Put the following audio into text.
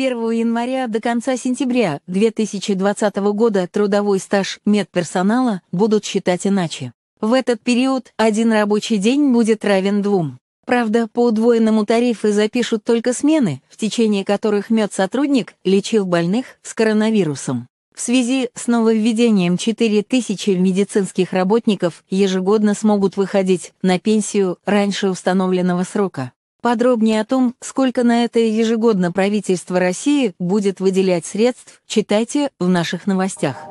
1 января до конца сентября 2020 года трудовой стаж медперсонала будут считать иначе. В этот период один рабочий день будет равен двум. Правда, по удвоенному тарифу запишут только смены, в течение которых медсотрудник лечил больных с коронавирусом. В связи с нововведением 4000 медицинских работников ежегодно смогут выходить на пенсию раньше установленного срока. Подробнее о том, сколько на это ежегодно правительство России будет выделять средств, читайте в наших новостях.